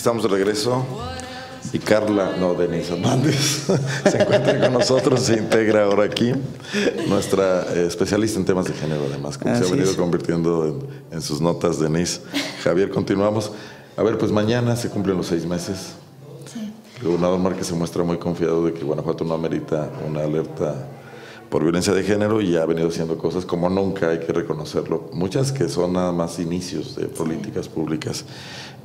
Estamos de regreso y Carla, no, Denise Hernández, se encuentra con nosotros, se integra ahora aquí, nuestra eh, especialista en temas de género, además, como se ha venido convirtiendo en, sus notas, Denise. Javier, continuamos. A ver, pues mañana se cumplen los seis meses. Sí. El gobernador Márquez se muestra muy confiado de que Guanajuato no amerita una alerta por violencia de género y ha venido haciendo cosas como nunca, hay que reconocerlo, muchas que son nada más inicios de políticas públicas,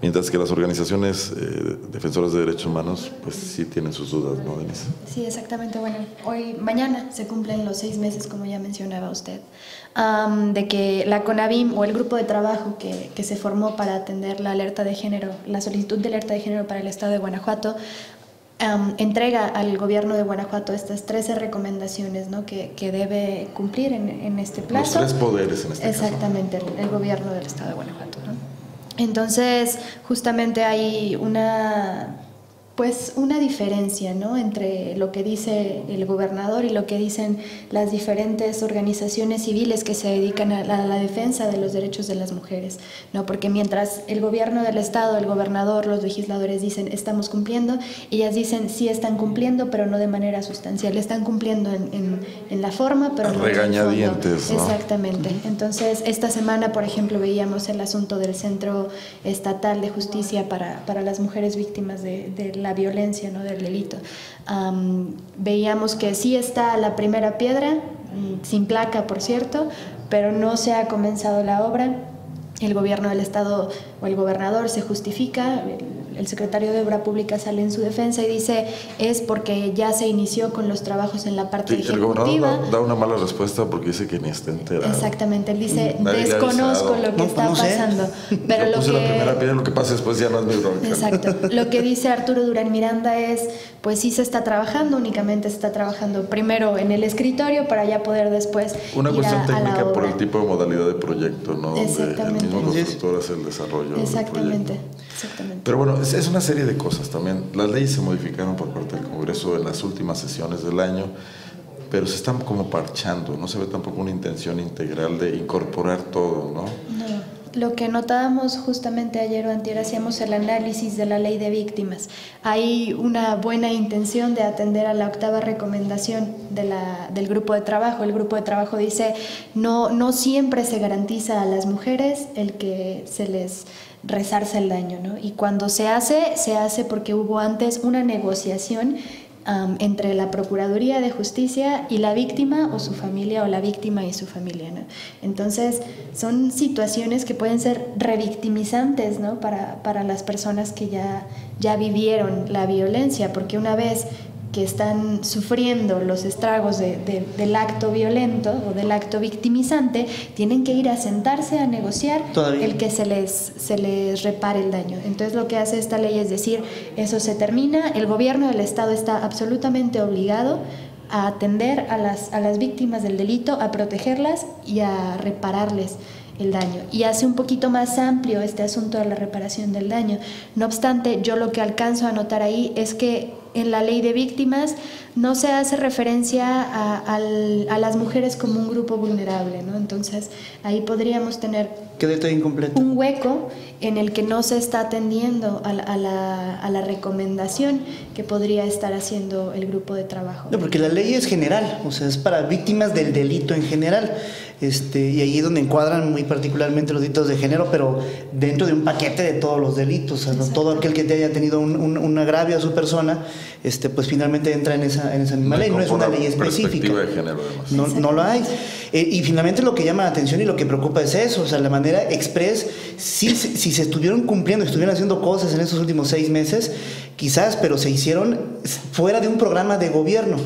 mientras que las organizaciones eh, defensoras de derechos humanos pues sí tienen sus dudas, ¿no, Denise? Sí, exactamente. Bueno, hoy, mañana se cumplen los seis meses, como ya mencionaba usted, de que la CONAVIM o el grupo de trabajo que, que se formó para atender la alerta de género, la solicitud de alerta de género para el Estado de Guanajuato, entrega al gobierno de Guanajuato estas 13 recomendaciones ¿no? que, que debe cumplir en, en, este plazo. Los tres poderes en este Exactamente, caso. el, el, gobierno del estado de Guanajuato. Entonces, justamente hay una pues una diferencia ¿no? entre lo que dice el gobernador y lo que dicen las diferentes organizaciones civiles que se dedican a la, a la, defensa de los derechos de las mujeres. ¿no? Porque mientras el gobierno del Estado, el gobernador, los legisladores dicen estamos cumpliendo, ellas dicen sí están cumpliendo, pero no de manera sustancial. Están cumpliendo en, en, en la forma, pero no Regañadientes. En ¿no? Exactamente. Entonces, esta semana, por ejemplo, veíamos el asunto del Centro Estatal de Justicia para, para las Mujeres Víctimas de, de la violencia, ¿no? del delito. Veíamos que sí está la primera piedra, sin placa, por cierto, pero no se ha comenzado la obra. El gobierno del Estado o el gobernador se justifica, el secretario de Obra Pública sale en su defensa y dice es porque ya se inició con los trabajos en la parte Sí, el ejecutiva. gobernador da, da una mala respuesta porque dice que ni está enterado. Exactamente, él dice Nadie desconozco lo que No, está no sé. pasando. Pero Yo lo puse que la primera piedra, lo que pasa después ya no es mi bronca. Exacto. Lo que dice Arturo Durán Miranda es, pues sí se está trabajando, únicamente se está trabajando primero en el escritorio para ya poder después Una ir cuestión a, a la técnica por el tipo de modalidad de proyecto, ¿no? Donde el Exactamente. mismo constructor hace el desarrollo Exactamente, del proyecto. exactamente. Pero bueno, es, es una serie de cosas también. Las leyes se modificaron por parte del Congreso en las últimas sesiones del año, pero se están como parchando. No se ve tampoco una intención integral de incorporar todo, ¿no? Lo que notábamos justamente ayer o antier hacíamos el análisis de la ley de víctimas. Hay una buena intención de atender a la octava recomendación de la, del grupo de trabajo. El grupo de trabajo dice no, no siempre se garantiza a las mujeres el que se les resarce el daño, ¿no? Y cuando se hace, se hace porque hubo antes una negociación entre la Procuraduría de Justicia y la víctima o su familia o la víctima y su familia. Entonces, son situaciones que pueden ser revictimizantes ¿no? para, para las personas que ya, ya vivieron la violencia, porque una vez que están sufriendo los estragos de, de, del acto violento o del acto victimizante, tienen que ir a sentarse a negociar Todavía. el que se les, se les repare el daño. Entonces lo que hace esta ley es decir, eso se termina, el gobierno del Estado está absolutamente obligado a atender a las, a las víctimas del delito, a protegerlas y a repararles el daño. Y hace un poquito más amplio este asunto de la reparación del daño. No obstante, yo lo que alcanzo a notar ahí es que en la ley de víctimas no se hace referencia a, a, a las mujeres como un grupo vulnerable, ¿no? Entonces ahí podríamos tener un hueco en el que no se está atendiendo a la, a, la, a la, recomendación que podría estar haciendo el grupo de trabajo. No, porque la ley es general, o sea, es para víctimas del delito en general. Este, y ahí es donde encuadran muy particularmente los delitos de género, pero dentro de un paquete de todos los delitos. O sea, no todo aquel que te haya tenido un, un, un, agravio a su persona, este, pues finalmente entra en esa, en esa misma No ley. No es una ley perspectiva específica. de género, además. No, no lo hay. Eh, y finalmente lo que llama la atención y lo que preocupa es eso, o sea, la manera express, si, si se estuvieron cumpliendo, estuvieron haciendo cosas en estos últimos seis meses, quizás, pero se hicieron fuera de un programa de gobierno,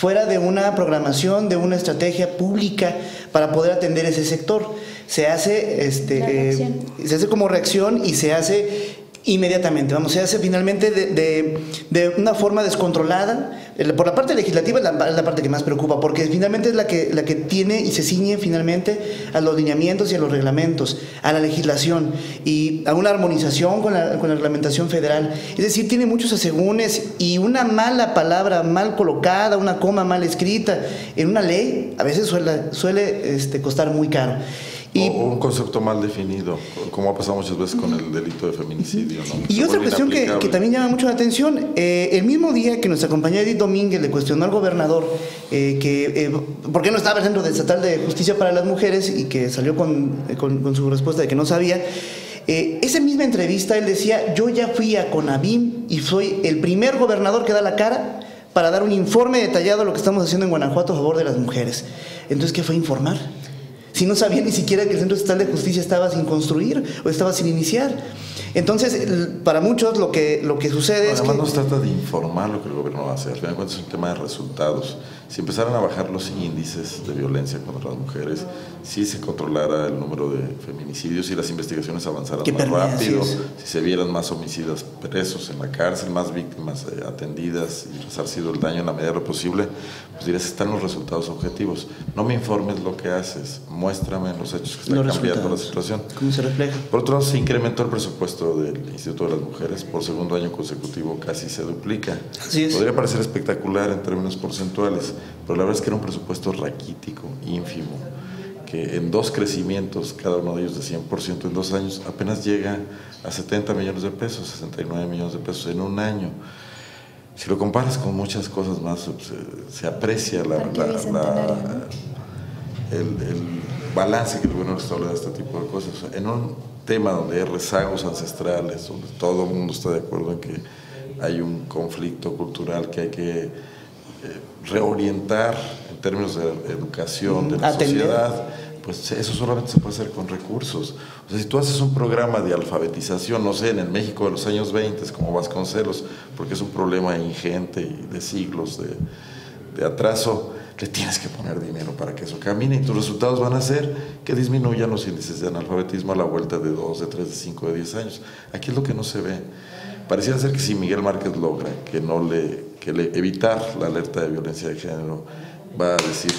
fuera de una programación, de una estrategia pública para poder atender ese sector. Se hace, este, eh, se hace como reacción y se hace inmediatamente, vamos, se hace finalmente de, de, una forma descontrolada. Por la parte legislativa es la, la, parte que más preocupa, porque finalmente es la que, la que tiene y se ciñe finalmente a los lineamientos y a los reglamentos, a la legislación y a una armonización con la, con la reglamentación federal. Es decir, tiene muchos asegúnes y una mala palabra mal colocada, una coma mal escrita en una ley, a veces suele, suele este, costar muy caro. O un concepto mal definido, como ha pasado muchas veces con el delito de feminicidio. Y otra cuestión que, también llama mucho la atención, eh, el mismo día que nuestra compañera Edith Domínguez le cuestionó al gobernador eh, que eh, por qué no estaba dentro del estatal de justicia para las mujeres y que salió con, con, su respuesta de que no sabía, esa misma entrevista él decía, yo ya fui a Conavim y soy el primer gobernador que da la cara para dar un informe detallado de lo que estamos haciendo en Guanajuato a favor de las mujeres. Entonces, ¿qué fue informar? Si no sabía ni siquiera que el Centro Estatal de Justicia estaba sin construir o estaba sin iniciar. Entonces, para muchos lo que, lo que sucede es que... no se trata de informar lo que el gobierno va a hacer, al final de cuentas es un tema de resultados. Si empezaran a bajar los índices de violencia contra las mujeres, si se controlara el número de feminicidios, si las investigaciones avanzaran más rápido, si se vieran más homicidas presos en la cárcel, más víctimas eh, atendidas y resarcido el daño en la medida de lo posible, pues dirías, están los resultados objetivos. No me informes lo que haces, muéstrame los hechos que están cambiando la situación. ¿Cómo se refleja? Por otro lado, se incrementó el presupuesto del Instituto de las Mujeres, por segundo año consecutivo casi se duplica. Podría parecer espectacular en términos porcentuales, pero la verdad es que era un presupuesto raquítico, ínfimo, que en dos crecimientos, cada uno de ellos de 100% en dos años, apenas llega a 70 millones de pesos, 69 millones de pesos en un año. Si lo comparas con muchas cosas más, se, aprecia la, el, balance que el gobierno establece de este tipo de cosas. En un tema donde hay rezagos ancestrales, donde todo el mundo está de acuerdo en que hay un conflicto cultural que hay que eh, reorientar en términos de educación, de la sociedad, pues eso solamente se puede hacer con recursos. O sea, si tú haces un programa de alfabetización, no sé, en el México de los años 20, como Vasconcelos, porque es un problema ingente y de siglos de, de atraso, le tienes que poner dinero para que eso camine y tus resultados van a ser que disminuyan los índices de analfabetismo a la vuelta de 2, de 3, de 5, de 10 años. Aquí es lo que no se ve. Pareciera ser que si Miguel Márquez logra que no le, que evitar la alerta de violencia de género, va a decir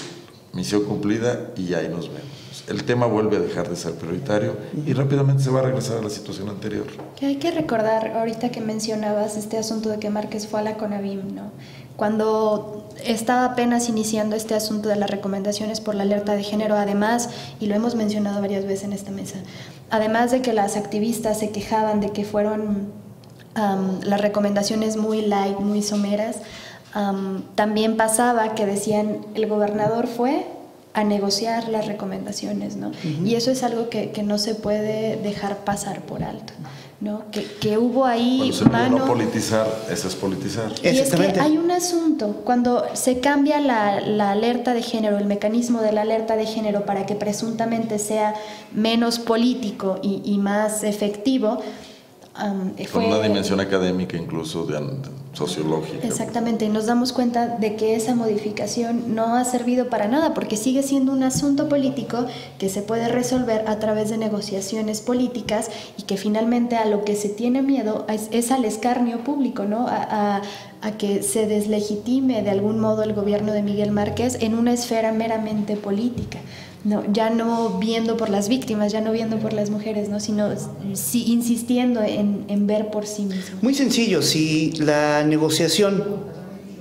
misión cumplida y ahí nos vemos. El tema vuelve a dejar de ser prioritario y rápidamente se va a regresar a la situación anterior. Que hay que recordar, ahorita que mencionabas este asunto de que Márquez fue a la CONAVIM, ¿no? Cuando estaba apenas iniciando este asunto de las recomendaciones por la alerta de género, además, y lo hemos mencionado varias veces en esta mesa, además de que las activistas se quejaban de que fueron las recomendaciones muy light, muy someras, también pasaba que decían el gobernador fue a negociar las recomendaciones, ¿no? Y eso es algo que, que, no se puede dejar pasar por alto. ¿no? Que, que hubo ahí mano... No politizar, eso es politizar. Y es que hay un asunto, cuando se cambia la, la, alerta de género, el mecanismo de la alerta de género para que presuntamente sea menos político y, y más efectivo, con una dimensión académica incluso de, sociológica. Exactamente, y nos damos cuenta de que esa modificación no ha servido para nada porque sigue siendo un asunto político que se puede resolver a través de negociaciones políticas y que finalmente a lo que se tiene miedo es, al escarnio público, ¿no? a, a que se deslegitime de algún modo el gobierno de Miguel Márquez en una esfera meramente política. No, ya no viendo por las víctimas, ya no viendo por las mujeres, ¿no? sino si, insistiendo en, en, ver por sí mismo. Muy sencillo, si la negociación,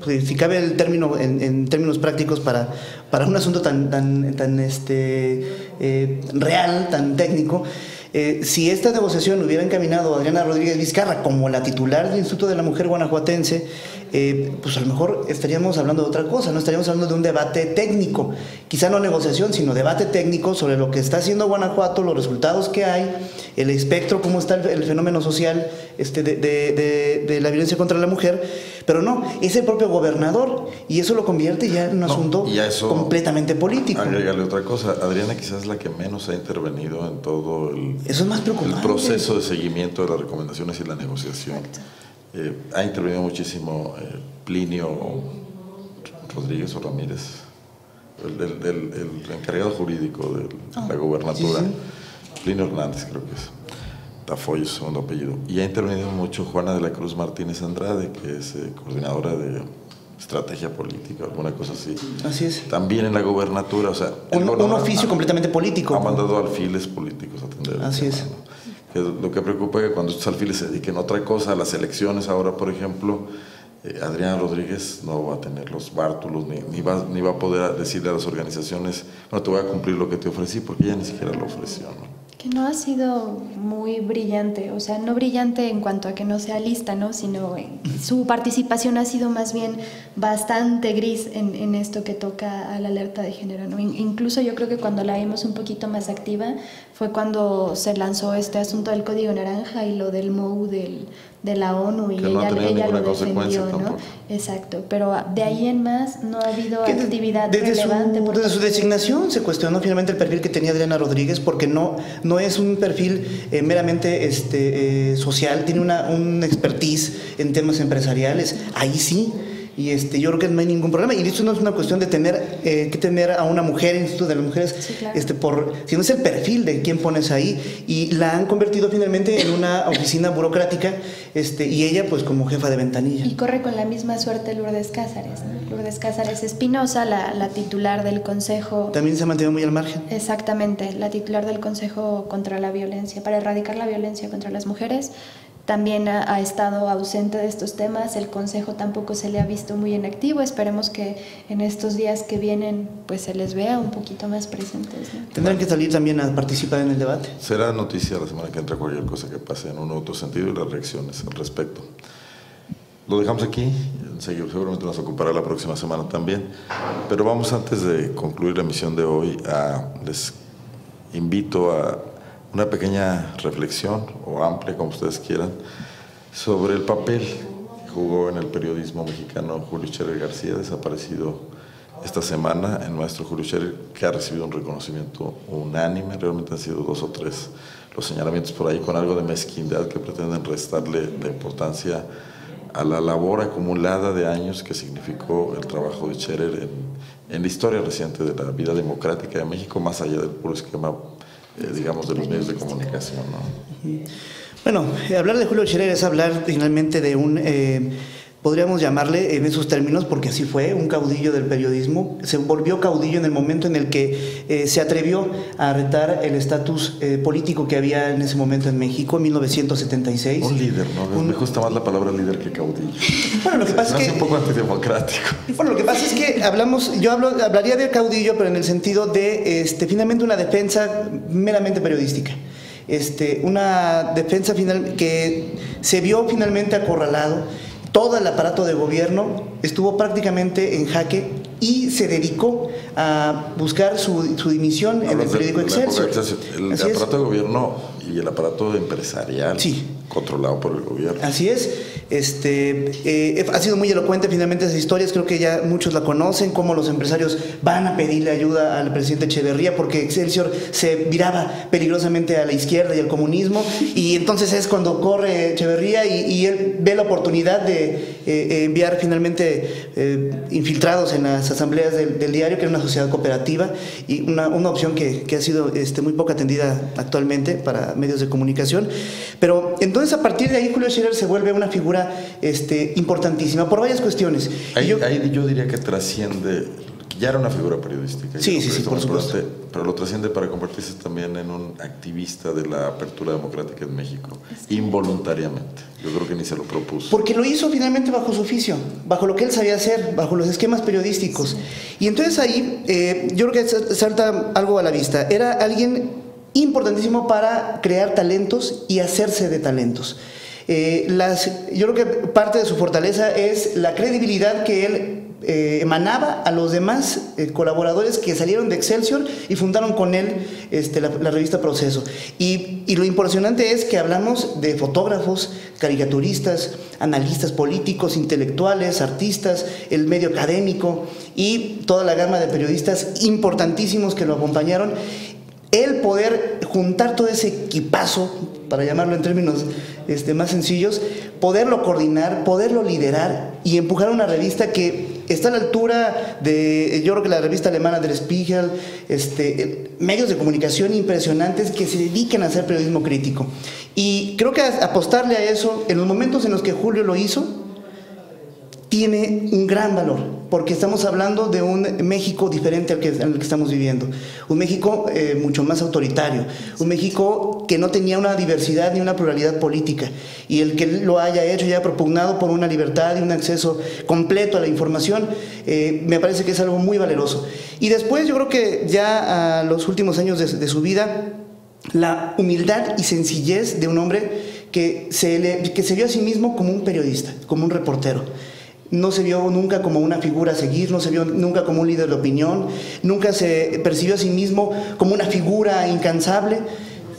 pues, si cabe el término en, en, términos prácticos para, para un asunto tan, tan, tan este, eh, real, tan técnico, eh, si esta negociación hubiera encaminado a Adriana Rodríguez Vizcarra como la titular del Instituto de la Mujer Guanajuatense, eh, pues a lo mejor estaríamos hablando de otra cosa, no estaríamos hablando de un debate técnico, quizá no negociación, sino debate técnico sobre lo que está haciendo Guanajuato, los resultados que hay, el espectro, cómo está el, fenómeno social este, de, la violencia contra la mujer, pero no, es el propio gobernador y eso lo convierte ya en un asunto completamente político. Agregarle otra cosa, Adriana quizás es la que menos ha intervenido en todo el, eso es más preocupante. el proceso de seguimiento de las recomendaciones y la negociación. Eh, ha intervenido muchísimo eh, Plinio Rodríguez o Ramírez, el, encargado jurídico de la ah, gobernatura, Plinio Hernández creo que es, Tafoy su segundo apellido, y ha intervenido mucho Juana de la Cruz Martínez Andrade, que es eh, coordinadora de estrategia política, alguna cosa así. Así es. También en la gobernatura, o sea... Un, oficio completamente político. Ha mandado alfiles políticos a atender. Así es lo que preocupa es que cuando estos alfiles se dediquen a otra cosa, a las elecciones ahora, por ejemplo, eh, Adriana Rodríguez no va a tener los bártulos, ni, ni, va, ni va a poder decirle a las organizaciones, no te voy a cumplir lo que te ofrecí, porque ella ni siquiera lo ofreció. ¿no? Que no ha sido muy brillante, o sea, no brillante en cuanto a que no sea lista, ¿no? Sino su participación ha sido más bien bastante gris en, en, esto que toca a la alerta de género, ¿no? Incluso yo creo que cuando la vimos un poquito más activa fue cuando se lanzó este asunto del Código Naranja y lo del MOU del, de la ONU y ella, ella lo defendió, ¿no? Exacto, pero de ahí en más no ha habido actividad desde relevante. Su, desde su designación se cuestionó finalmente el perfil que tenía Adriana Rodríguez porque no, no es un perfil eh, meramente este, eh, social, tiene una, un expertise en temas empresariales, ahí sí y este, yo creo que no hay ningún problema. Y esto no es una cuestión de tener eh, que tener a una mujer en Instituto de las Mujeres, este, por, sino es el perfil de quién pones ahí. Y la han convertido finalmente en una oficina burocrática este, y ella pues como jefa de ventanilla. Y corre con la misma suerte Lourdes Cázares. Lourdes Cázares Espinosa, la, la titular del Consejo. También se ha mantenido muy al margen. Exactamente, la titular del Consejo contra la Violencia, para erradicar la violencia contra las mujeres también ha, estado ausente de estos temas, el Consejo tampoco se le ha visto muy en activo, esperemos que en estos días que vienen pues se les vea un poquito más presentes. ¿Tendrán que salir también a participar en el debate? Será noticia la semana que entra cualquier cosa que pase en un u otro sentido y las reacciones al respecto. Lo dejamos aquí, seguramente nos ocupará la próxima semana también, pero vamos antes de concluir la emisión de hoy a, les invito a una pequeña reflexión, o amplia, como ustedes quieran, sobre el papel que jugó en el periodismo mexicano Julio Scherer García, desaparecido esta semana, el maestro Julio Scherer, que ha recibido un reconocimiento unánime, realmente han sido dos o tres los señalamientos por ahí, con algo de mezquindad que pretenden restarle la importancia a la labor acumulada de años que significó el trabajo de Scherer en, en la historia reciente de la vida democrática de México, más allá del puro esquema eh, digamos, de los medios de comunicación. ¿no? Bueno, eh, hablar de Julio Scherer es hablar finalmente de un... Eh, podríamos llamarle en esos términos, porque así fue, un caudillo del periodismo. Se volvió caudillo en el momento en el que eh, se atrevió a retar el estatus eh, político que había en ese momento en México, en 1976. Un líder, ¿no? Me gusta más la palabra líder que caudillo. Bueno, lo que pasa es que... un poco antidemocrático. Bueno, lo que pasa es que hablamos, yo hablo, hablaría de caudillo, pero en el sentido de este, finalmente una defensa meramente periodística. Este, una defensa final que se vio finalmente acorralado todo el aparato de gobierno estuvo prácticamente en jaque y se dedicó a buscar su, su dimisión en el periódico Excelsior. El aparato de gobierno y el aparato empresarial controlado por el gobierno. Así es. Este, eh, ha sido muy elocuente finalmente esas historias, creo que ya muchos la conocen, cómo los empresarios van a pedirle ayuda al presidente Echeverría porque Excelsior se viraba peligrosamente a la izquierda y al comunismo y entonces es cuando corre Echeverría y, él ve la oportunidad de eh, eh, enviar finalmente infiltrados en las asambleas del, diario, que es una sociedad cooperativa y una, una opción que, que, ha sido este, muy poco atendida actualmente para medios de comunicación. Pero entonces a partir de ahí Julio Scherer se vuelve una figura este, importantísima por varias cuestiones. Ahí yo, yo, diría que trasciende, ya era una figura periodística. Sí, sí, sí, por supuesto. Pero lo trasciende para convertirse también en un activista de la apertura democrática en México, involuntariamente. Yo creo que ni se lo propuso. Porque lo hizo finalmente bajo su oficio, bajo lo que él sabía hacer, bajo los esquemas periodísticos. Y entonces ahí eh, yo creo que salta algo a la vista. Era alguien importantísimo para crear talentos y hacerse de talentos. Eh, yo creo que parte de su fortaleza es la credibilidad que él eh, emanaba a los demás eh, colaboradores que salieron de Excelsior y fundaron con él este, la, revista Proceso. Y, lo impresionante es que hablamos de fotógrafos, caricaturistas, analistas políticos, intelectuales, artistas, el medio académico y toda la gama de periodistas importantísimos que lo acompañaron el poder juntar todo ese equipazo, para llamarlo en términos este, más sencillos, poderlo coordinar, poderlo liderar y empujar una revista que está a la altura de, yo creo que la revista alemana del Spiegel, este, medios de comunicación impresionantes que se dediquen a hacer periodismo crítico. Y creo que apostarle a eso, en los momentos en los que Julio lo hizo, tiene un gran valor, porque estamos hablando de un México diferente al que, que estamos viviendo, un México eh, mucho más autoritario, un México que no tenía una diversidad ni una pluralidad política, y el que lo haya hecho y haya propugnado por una libertad y un acceso completo a la información, eh, me parece que es algo muy valeroso. Y después yo creo que ya a los últimos años de, de su vida, la humildad y sencillez de un hombre que se, le, que se vio a sí mismo como un periodista, como un reportero no se vio nunca como una figura a seguir, no se vio nunca como un líder de opinión, nunca se percibió a sí mismo como una figura incansable.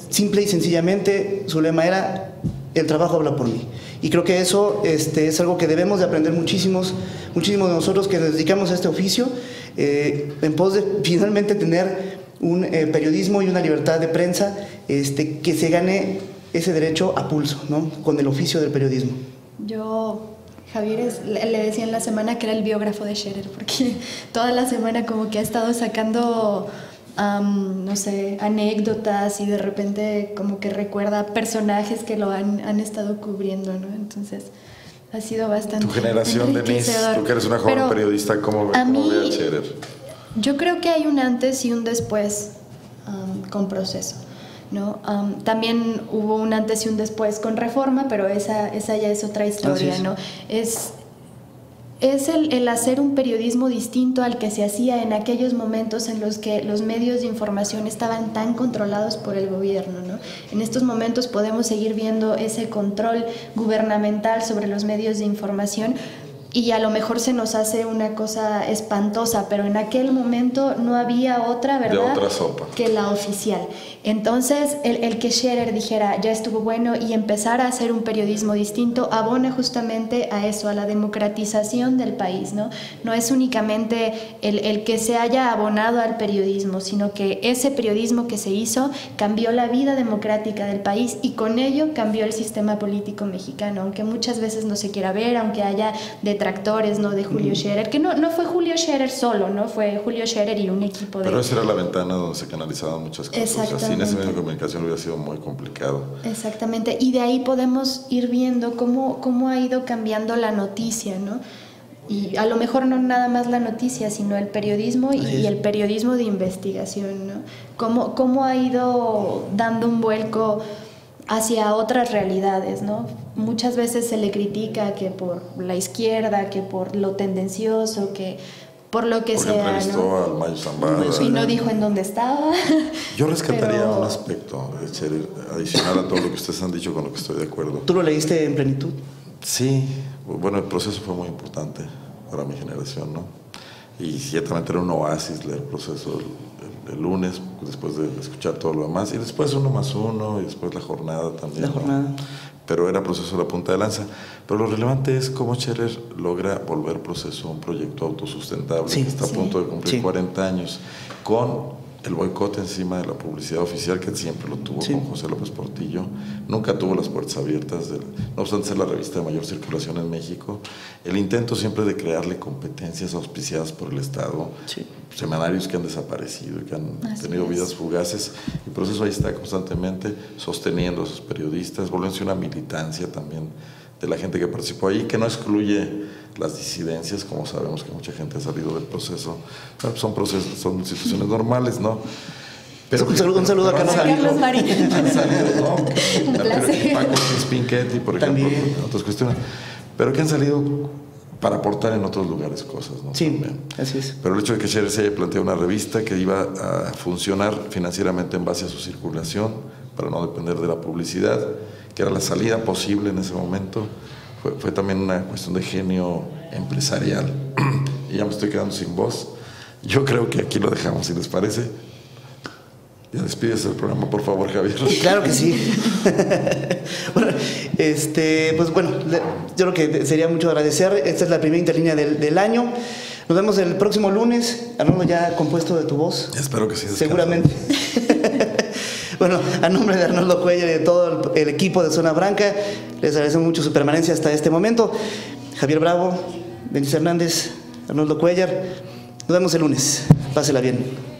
Simple y sencillamente su lema era, el trabajo habla por mí. Y creo que eso este, es algo que debemos de aprender muchísimos, muchísimos de nosotros que nos dedicamos a este oficio, eh, en pos de finalmente tener un eh, periodismo y una libertad de prensa este, que se gane ese derecho a pulso, ¿no? con el oficio del periodismo. Yo Javier le decía en la semana que era el biógrafo de Scherer, porque toda la semana como que ha estado sacando, no sé, anécdotas y de repente como que recuerda personajes que lo han, han estado cubriendo, ¿no? Entonces ha sido bastante... Tu generación, Denise, tú que eres una joven periodista, ¿cómo, a mí, ve a Scherer? Yo creo que hay un antes y un después con proceso. ¿No? también hubo un antes y un después con reforma, pero esa, esa ya es otra historia, ¿no? Es, es el, el, hacer un periodismo distinto al que se hacía en aquellos momentos en los que los medios de información estaban tan controlados por el gobierno. ¿no? En estos momentos podemos seguir viendo ese control gubernamental sobre los medios de información, y a lo mejor se nos hace una cosa espantosa, pero en aquel momento no había otra, ¿verdad? otra sopa. Que la oficial. Entonces, el, el, que Scherer dijera, ya estuvo bueno, y empezar a hacer un periodismo distinto, abona justamente a eso, a la democratización del país, ¿no? No es únicamente el, el que se haya abonado al periodismo, sino que ese periodismo que se hizo cambió la vida democrática del país y con ello cambió el sistema político mexicano, aunque muchas veces no se quiera ver, aunque haya de detractores ¿no? de Julio Scherer, que no, no fue Julio Scherer solo, ¿no? fue Julio Scherer y un equipo de... Pero esa era la ventana donde se canalizaban muchas cosas. sin ese medio de comunicación hubiera sido muy complicado. Exactamente, y de ahí podemos ir viendo cómo, cómo ha ido cambiando la noticia, ¿no? y a lo mejor no nada más la noticia, sino el periodismo y, el periodismo de investigación, ¿no? Cómo, cómo ha ido dando un vuelco hacia otras realidades, ¿no? Muchas veces se le critica que por la izquierda, que por lo tendencioso, que por lo que sea. ¿no? Y no dijo en dónde estaba. Yo rescataría un aspecto, adicional a todo lo que ustedes han dicho con lo que estoy de acuerdo. ¿Tú lo leíste en plenitud? Sí, bueno, el proceso fue muy importante para mi generación, ¿no? Y ciertamente era un oasis leer el proceso el lunes, después de escuchar todo lo demás, y después uno más uno, y después la jornada también. La jornada. Pero era proceso de la punta de lanza. Pero lo relevante es cómo Scherer logra volver proceso un proyecto autosustentable, que está a punto de cumplir 40 años, con el boicot encima de la publicidad oficial que siempre lo tuvo con José López Portillo. Nunca tuvo las puertas abiertas, no obstante ser la revista de mayor circulación en México. El intento siempre de crearle competencias auspiciadas por el Estado, semanarios que han desaparecido y que han tenido vidas fugaces. Y por eso ahí está constantemente sosteniendo a esos periodistas, volviéndose una militancia también de la gente que participó ahí, que no excluye las disidencias, como sabemos que mucha gente ha salido del proceso. son procesos, son situaciones normales, ¿no? Pero, un saludo, un saludo a Carlos Marín. Han salido, ¿no? Un placer. Paco Spinchetti, por ejemplo, También. otras cuestiones. Pero que han salido para aportar en otros lugares cosas, ¿no? Sí, así es. Pero el hecho de que Scherer se haya planteado una revista que iba a funcionar financieramente en base a su circulación, para no depender de la publicidad, que era la salida posible en ese momento, fue, también una cuestión de genio empresarial. y ya me estoy quedando sin voz. Yo creo que aquí lo dejamos, si les parece. Ya despides el programa, por favor, Javier. Claro que sí. bueno, este, pues bueno, yo creo que sería mucho agradecer. Esta es la primera interlínea del, del año. Nos vemos el próximo lunes. Arnoldo, ya compuesto de tu voz. Espero que sí. Seguramente. Bueno, a nombre de Arnoldo Cuellar y de todo el, equipo de Zona Franca, les agradezco mucho su permanencia hasta este momento. Javier Bravo, Denis Hernández, Arnoldo Cuellar. Nos vemos el lunes. Pásela bien.